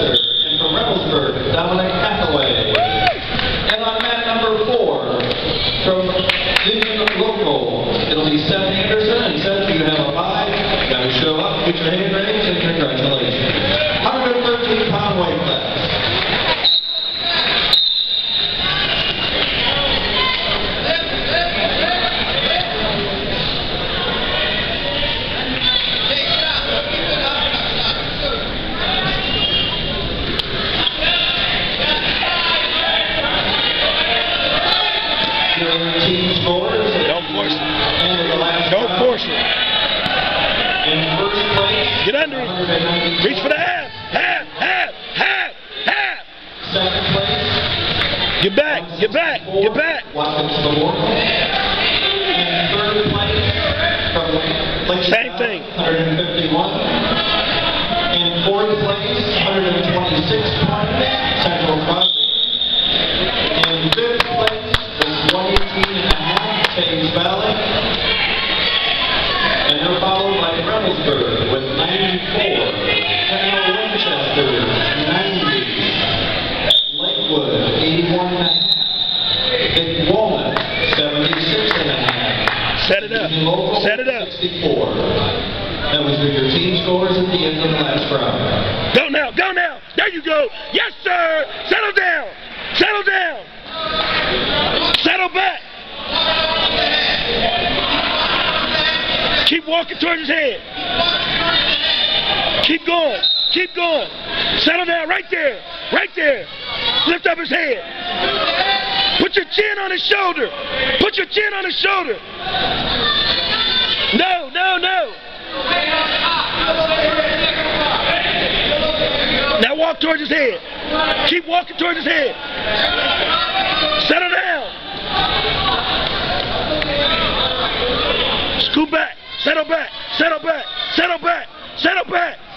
Winchester. And from Reynoldsburg, Dominic Hathaway. And on mat number four, from Union Local, it'll be Seth Anderson. And Seth, you have a bye. You gotta show up, get your hand raised, Reach for the half. Half, half, half, half. Second place. Get back, get back, get back. Same thing. 151. In fourth place, 126 points, Central Crossing. In fifth place, was 118 and a half, Teays Valley. And they're followed by Reynoldsburg Big Walnut, 76 and a half. Set it up. Local, Set it up. 64. That was your team scores at the end of the last round. Go now, go now. There you go. Yes, sir. Settle down. Settle down. Settle back. Keep walking towards his head. Keep going. Keep going. Settle down right there. Right there. Lift up his head. Put your chin on his shoulder. Put your chin on his shoulder. No, no, no. Now walk towards his head. Keep walking towards his head. Settle down. Scoot back. Settle back. Settle back. Settle back. Settle back.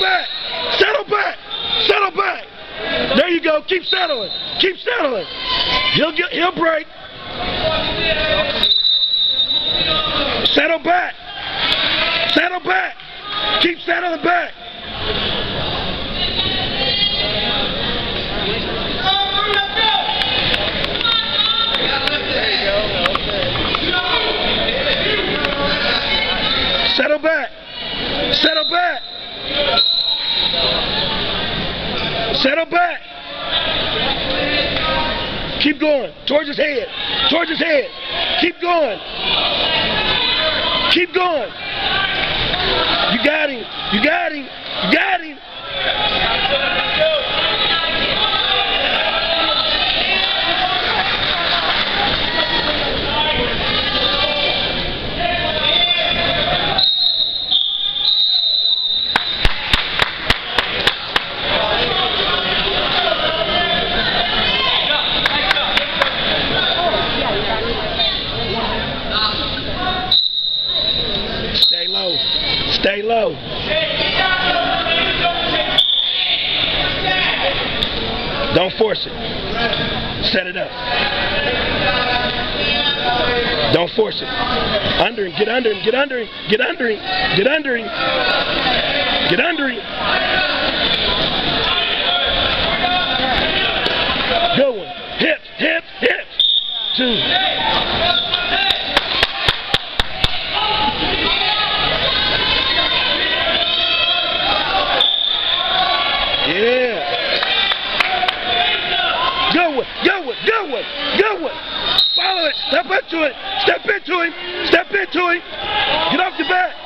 Back. Settle back. Settle back. There you go. Keep settling. Keep settling. He'll get. He'll break. Settle back. Settle back. Keep settling back. Settle back. Keep going. Towards his head. Towards his head. Keep going. Keep going. You got him. You got him. You got him. Don't force it. Set it up. Don't force it. Under him. Get under him. Get under him. Get under him. Get under him. Get under him. Good one. Hips, hips, hips. Two. Good one, good one, good one, good one. Follow it. Step into it. Step into him. Step into him. Get off the back.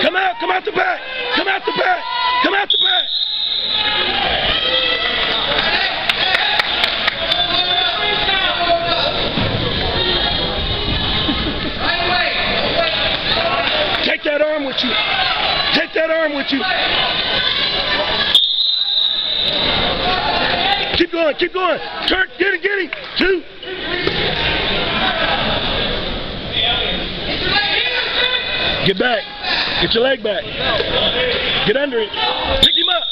Come out, come out the back. Come out the back. Come out the back. Take that arm with you. Take that arm with you. Keep going, keep going. Turn, get it, get it. Two. Get back. Get your leg back. Get under it. Pick him up.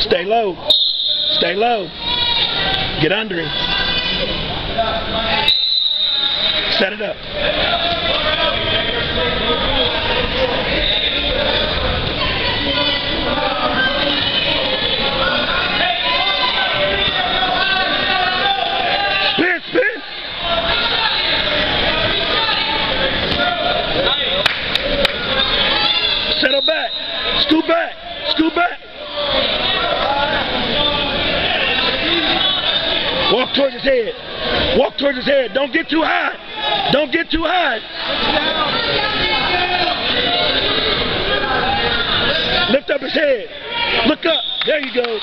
Stay low. Stay low. Get under him. Set it up. Walk towards his head. Walk towards his head. Don't get too high. Don't get too high. Lift up his head. Look up. There you go.